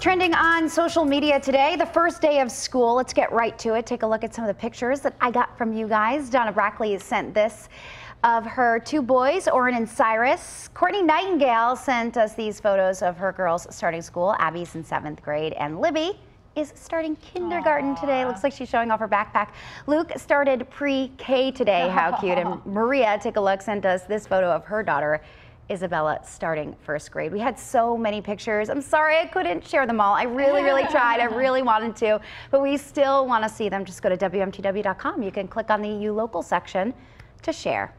Trending on social media today, the first day of school. Let's get right to it. Take a look at some of the pictures that I got from you guys. Donna Brackley sent this of her two boys, Oren and Cyrus. Courtney Nightingale sent us these photos of her girls starting school. Abby's in seventh grade, and Libby is starting kindergarten Aww. today. Looks like she's showing off her backpack. Luke started pre-K today. How cute. And Maria, take a look, sent us this photo of her daughter Isabella starting first grade. We had so many pictures. I'm sorry I couldn't share them all. I really, really tried. I really wanted to, but we still want to see them. Just go to WMTW.com. You can click on the U Local section to share.